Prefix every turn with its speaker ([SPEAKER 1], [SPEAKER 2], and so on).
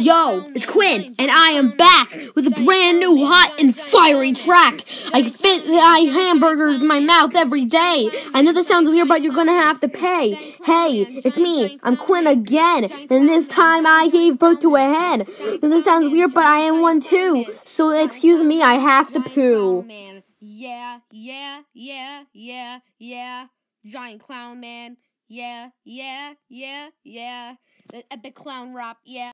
[SPEAKER 1] Yo, it's Quinn, and I am back with a brand new hot and fiery track. I fit I hamburgers in my mouth every day. I know this sounds weird, but you're gonna have to pay. Hey, it's me. I'm Quinn again, and this time I gave birth to a hen. This sounds weird, but I am one too. So excuse me, I have to poo.
[SPEAKER 2] Yeah, yeah, yeah, yeah, yeah. Giant clown man. Yeah, yeah, yeah, yeah. The epic clown rap. Yeah.